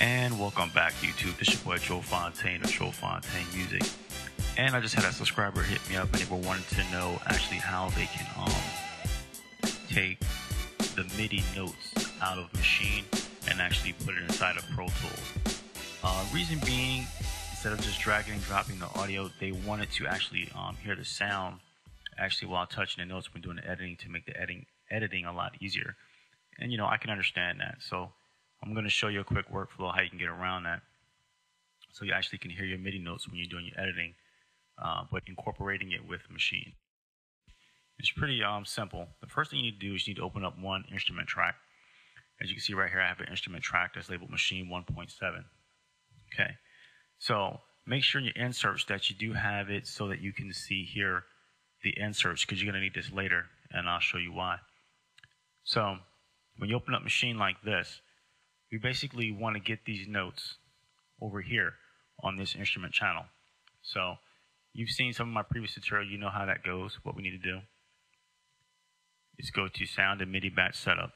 And welcome back YouTube. This is your boy Dro Fontaine of Dro Fontaine Muzick. And I just had a subscriber hit me up and they were wanting to know actually how they can um take the MIDI notes out of Maschine and actually put it inside of Pro Tools. Uh, reason being, instead of just dragging and dropping the audio, they wanted to actually um, hear the sound actually while touching the notes when doing the editing to make the editing editing a lot easier. And you know, I can understand that. So I'm going to show you a quick workflow how you can get around that. So you actually can hear your MIDI notes when you're doing your editing, uh, but incorporating it with Maschine. It's pretty um, simple. The first thing you need to do is you need to open up one instrument track. As you can see right here, I have an instrument track that's labeled Maschine 1.7. Okay, so make sure in your inserts that you do have it so that you can see here the inserts because you're going to need this later, and I'll show you why. So when you open up Maschine like this, we basically want to get these notes over here on this instrument channel. So you've seen some of my previous tutorial, you know how that goes. What we need to do is go to sound and MIDI batch setup.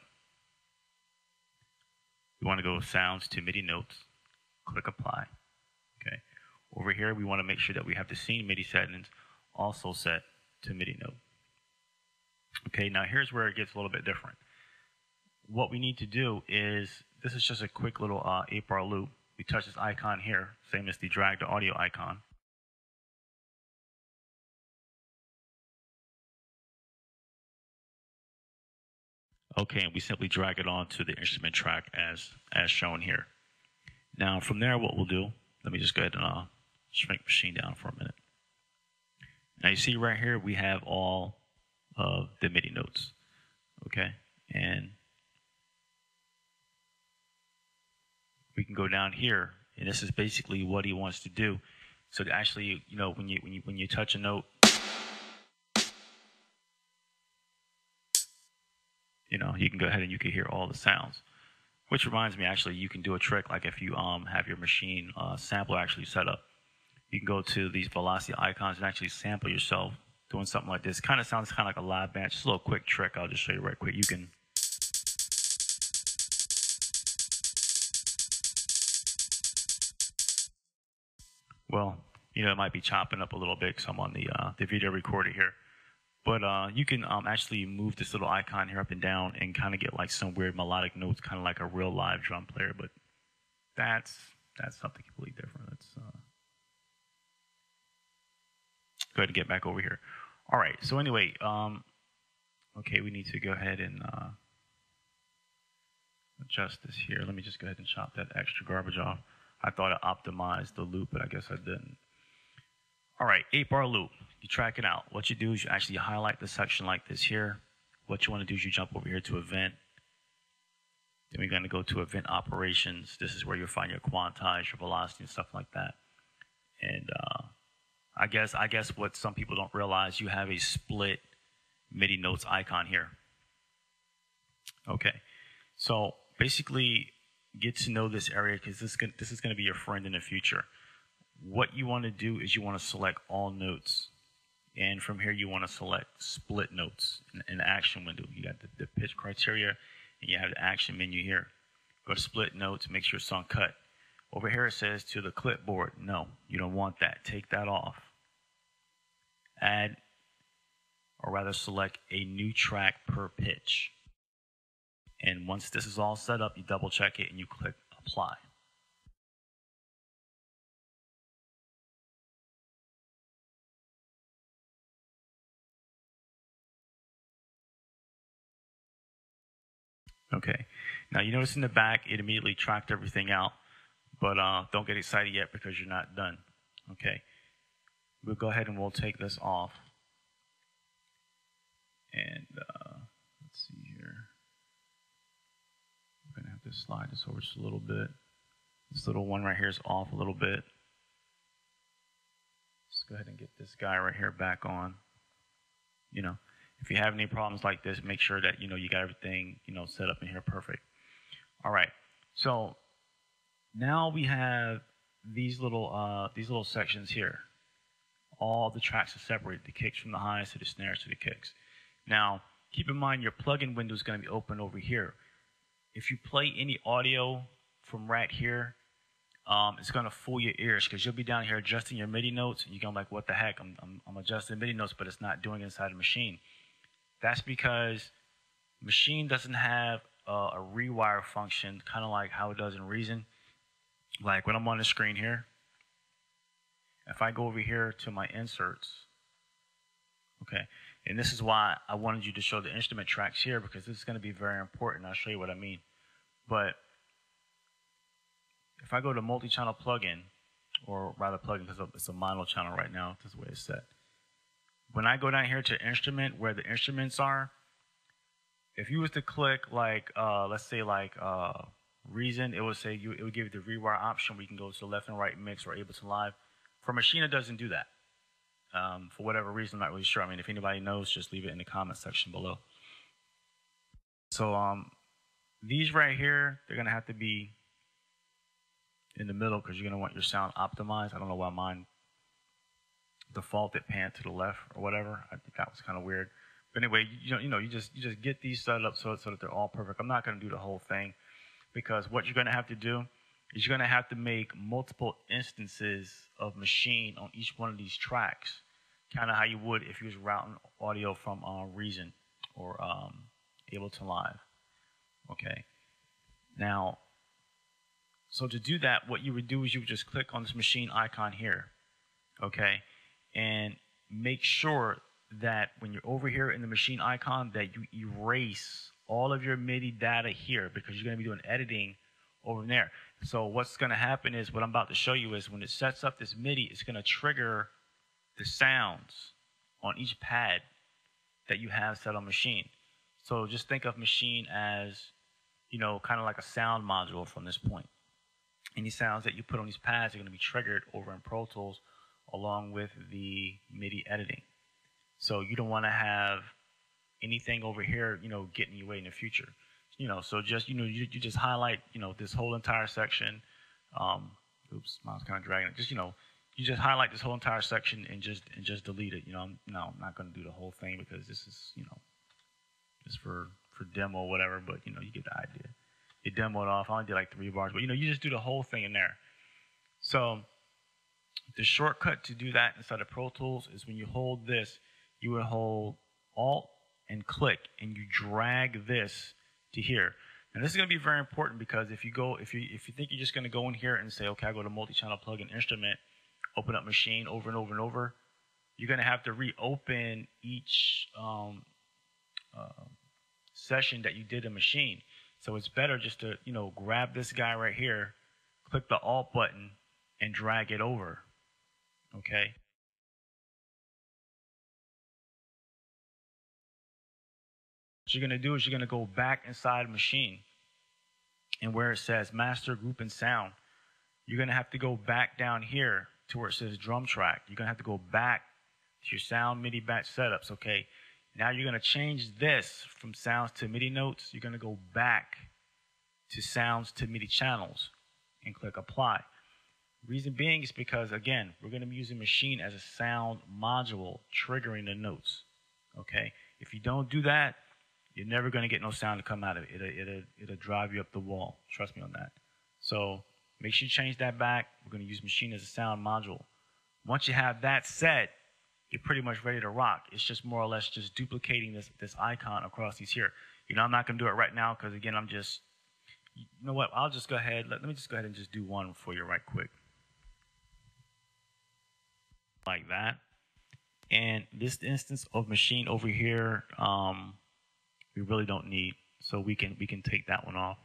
We want to go sounds to MIDI notes, click apply. Okay. Over here, we want to make sure that we have the scene MIDI settings also set to MIDI note. Okay, now here's where it gets a little bit different. What we need to do is this is just a quick little uh, 8 bar loop. We touch this icon here, same as the drag to audio icon. Okay, and we simply drag it onto the instrument track as, as shown here. Now from there, what we'll do, let me just go ahead and uh, shrink Maschine down for a minute. Now you see right here, we have all of the MIDI notes. Okay, and we can go down here, and this is basically what he wants to do. So actually, you know, when you when you when you touch a note, you know, you can go ahead and you can hear all the sounds. Which reminds me, actually, you can do a trick like if you um have your Maschine uh, sampler actually set up, you can go to these velocity icons and actually sample yourself doing something like this. Kind of sounds kind of like a live band. Just a little quick trick. I'll just show you right quick. You can well, you know, it might be chopping up a little bit because I'm on the uh, the video recorder here. But uh, you can um, actually move this little icon here up and down and kind of get like some weird melodic notes, kind of like a real live drum player. But that's that's something completely different. Let's uh, go ahead and get back over here. All right. So anyway, um, okay, we need to go ahead and uh, adjust this here. Let me just go ahead and chop that extra garbage off. I thought I optimized the loop, but I guess I didn't. All right, eight bar loop. You track it out. What you do is you actually highlight the section like this here. What you want to do is you jump over here to event. Then we're going to go to event operations. This is where you'll find your quantize, your velocity, and stuff like that. And uh, I guess I guess what some people don't realize, you have a split MIDI notes icon here. Okay, so basically get to know this area because this, this is going to be your friend in the future. What you want to do is you want to select all notes. And from here, you want to select split notes in, in the action window. You got the, the, pitch criteria, and you have the action menu here. Go to split notes, make sure it's on cut. Over here, it says to the clipboard. No, you don't want that. Take that off. Add, or rather select a new track per pitch. And once this is all set up, you double check it and you click apply. Okay, now you notice in the back it immediately tracked everything out, but uh, don't get excited yet because you're not done. Okay, we'll go ahead and we'll take this off. And uh, let's see here to slide this over just a little bit. This little one right here is off a little bit. Let's go ahead and get this guy right here back on. You know, if you have any problems like this, make sure that, you know, you got everything, you know, set up in here perfect. All right. So now we have these little, uh, these little sections here. All the tracks are separated, the kicks from the highs to the snares to the kicks. Now, keep in mind your plugin window is going to be open over here if you play any audio from right here, um, it's going to fool your ears because you'll be down here adjusting your MIDI notes and you're going to be like, what the heck? I'm, I'm, I'm adjusting MIDI notes, but it's not doing it inside the Maschine. That's because Maschine doesn't have uh, a rewire function, kind of like how it does in Reason. Like when I'm on the screen here, if I go over here to my inserts, okay, and this is why I wanted you to show the instrument tracks here because this is going to be very important. I'll show you what I mean. But if I go to multi-channel plugin, or rather plugin because it's a mono channel right now, this is the way it's set. When I go down here to instrument, where the instruments are, if you was to click like, uh, let's say like uh, Reason, it would say you, it would give you the rewire option where you can go to the left and right mix or Ableton Live. For Maschine, it doesn't do that. Um, for whatever reason, I'm not really sure. I mean, if anybody knows, just leave it in the comment section below. So um, these right here, they're gonna have to be in the middle because you're gonna want your sound optimized. I don't know why mine defaulted pan to the left or whatever. I think that was kind of weird. But anyway, you know, you know, you just you just get these set up so so that they're all perfect. I'm not gonna do the whole thing because what you're gonna have to do is you're gonna have to make multiple instances of Maschine on each one of these tracks, kind of how you would if you was routing audio from uh, Reason or um, Ableton Live. Okay. Now, so to do that, what you would do is you would just click on this Maschine icon here, okay, and make sure that when you're over here in the Maschine icon that you erase all of your MIDI data here because you're going to be doing editing over there. So what's going to happen is what I'm about to show you is when it sets up this MIDI, it's going to trigger the sounds on each pad that you have set on Maschine. So just think of Maschine as, you know, kind of like a sound module from this point. Any sounds that you put on these pads are going to be triggered over in Pro Tools along with the MIDI editing. So you don't want to have anything over here, you know, getting you way in the future. You know, so just you know, you, you just highlight, you know, this whole entire section. Um, oops, mine's kind of dragging it. Just you know, you just highlight this whole entire section and just and just delete it. You know, I'm, no, I'm not going to do the whole thing because this is you know, just for for demo or whatever. But you know, you get the idea. You demo it off. I only did like three bars, but you know, you just do the whole thing in there. So the shortcut to do that inside of Pro Tools is when you hold this you would hold Alt and click, and you drag this to here. And this is going to be very important because if you go, if you if you think you're just going to go in here and say, okay, I go to multi-channel plugin instrument, open up Maschine over and over and over, you're going to have to reopen each um, uh, session that you did in Maschine. So it's better just to you know grab this guy right here, click the Alt button, and drag it over. Okay. You're going to do is you're going to go back inside Maschine And where it says master group and sound, you're going to have to go back down here to where it says drum track. You're going to have to go back to your sound MIDI batch setups. Okay. Now you're going to change this from sounds to MIDI notes. You're going to go back to sounds to MIDI channels and click apply. Reason being is because, again, we're going to be using Maschine as a sound module triggering the notes. Okay. If you don't do that, you're never going to get no sound to come out of it. It'll, it'll, it'll drive you up the wall. Trust me on that. So make sure you change that back. We're going to use Maschine as a sound module. Once you have that set, you're pretty much ready to rock. It's just more or less just duplicating this, this icon across these here. You know, I'm not going to do it right now because, again, I'm just, you know what, I'll just go ahead. Let, let me just go ahead and just do one for you right quick. Like that. And this instance of Maschine over here, um, we really don't need. So we can we can take that one off.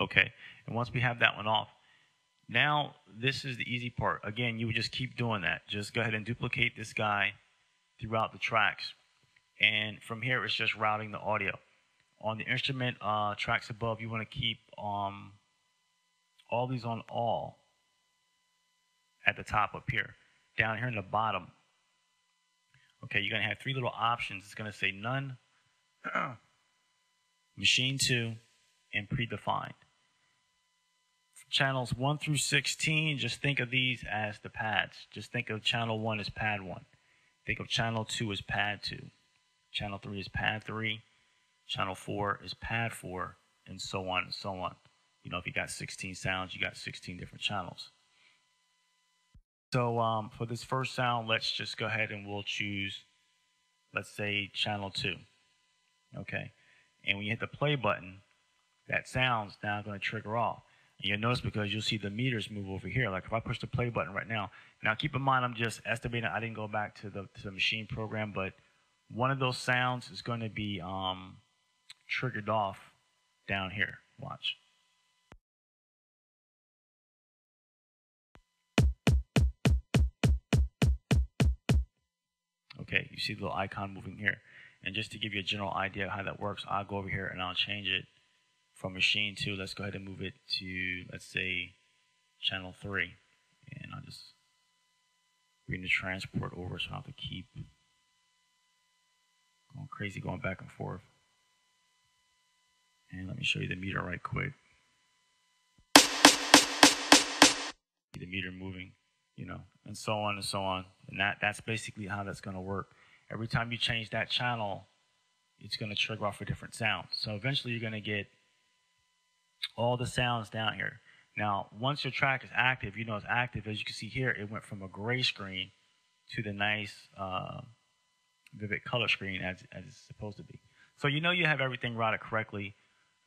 Okay. And once we have that one off, now this is the easy part. Again, you would just keep doing that. Just go ahead and duplicate this guy throughout the tracks. And from here, it's just routing the audio. On the instrument uh, tracks above, you want to keep um, all these on all at the top up here. Down here in the bottom, okay, you're going to have three little options. It's going to say none, Maschine 2, and predefined. Channels 1 through 16, just think of these as the pads. Just think of channel 1 as pad 1. Think of channel 2 as pad 2. Channel 3 is pad 3. Channel 4 is pad 4, and so on and so on. You know, if you got 16 sounds, you got 16 different channels. So um, for this first sound, let's just go ahead and we'll choose, let's say channel two. Okay. And when you hit the play button, that sound's now going to trigger off. And you'll notice because you'll see the meters move over here. Like if I push the play button right now, now keep in mind I'm just estimating. I didn't go back to the, to the Maschine program, but one of those sounds is going to be um, triggered off down here. Watch. Okay, you see the little icon moving here. And just to give you a general idea of how that works, I'll go over here and I'll change it from Maschine 2. Let's go ahead and move it to, let's say, channel 3. And I'll just bring the transport over so I have to keep going crazy going back and forth. And let me show you the meter right quick. The meter moving, you know, and so on and so on. And that, that's basically how that's going to work. Every time you change that channel, it's going to trigger off a different sound. So eventually you're going to get all the sounds down here. Now, once your track is active, you know it's active. As you can see here, it went from a gray screen to the nice uh, vivid color screen as, as it's supposed to be. So you know you have everything routed correctly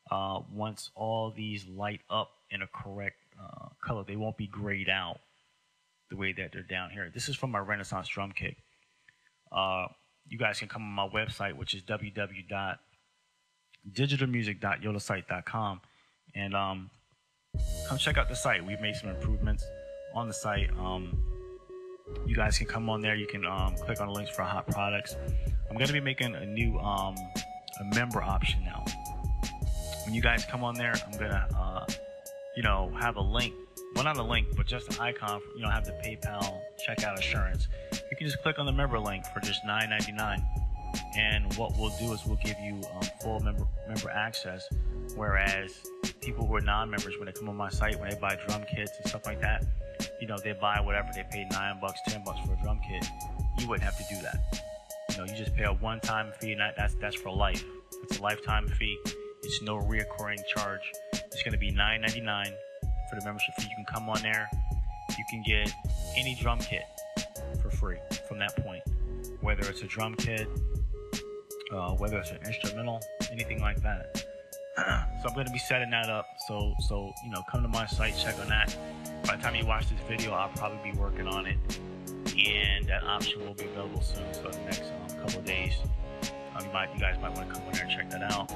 uh, once all these light up in a correct uh, color. They won't be grayed out the way that they're down here. This is from my Renaissance drum kit. Uh, you guys can come on my website, which is www.digitalmusic.yolasite.com, and um, come check out the site. We've made some improvements on the site. Um, you guys can come on there. You can um, click on the links for hot products. I'm going to be making a new um, a member option now. When you guys come on there, I'm going to, uh, you know, have a link. Well, not a link, but just an icon. For, you know, have the PayPal checkout assurance. You can just click on the member link for just $9.99. And what we'll do is we'll give you um, full member member access. Whereas people who are non-members, when they come on my site, when they buy drum kits and stuff like that, you know, they buy whatever they pay nine bucks, ten bucks for a drum kit. You wouldn't have to do that. You know, you just pay a one-time fee, and that, that's that's for life. It's a lifetime fee. It's no reoccurring charge. It's going to be nine ninety nine for the membership fee. You can come on there. You can get any drum kit free from that point, whether it's a drum kit, uh, whether it's an instrumental, anything like that. so I'm going to be setting that up. So so you know, come to my site, check on that. By the time you watch this video, I'll probably be working on it, and that option will be available soon. So the next um, couple of days, um, you might, you guys might want to come in there and check that out.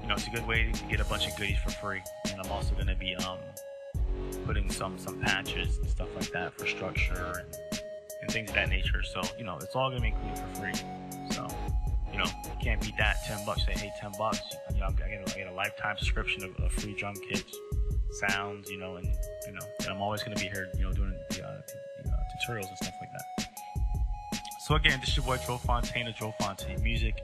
You know, it's a good way to get a bunch of goodies for free, and I'm also going to be um, putting some some patches and stuff like that for structure and, and things of that nature. So you know, it's all to be included for free. So you know, you can't beat that. Ten bucks. Say, hey, ten bucks. You know, I get a, I get a lifetime subscription of, of free drum kits sounds, you know, and you know, and I'm always to be here, you know, doing the, uh, the uh, tutorials and stuff like that. So again, this is your boy Dro Fontaine of Dro Fontaine Muzick.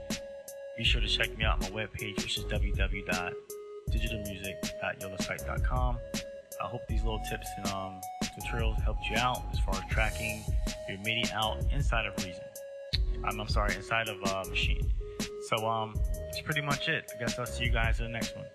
Be sure to check me out on my webpage, which is www.digitalmusic.yolasite.com. I hope these little tips and um, tutorials helped you out as far as tracking your MIDI out inside of Reason. I'm, I'm sorry, inside of uh, Maschine. So um, that's pretty much it. I guess I'll see you guys in the next one.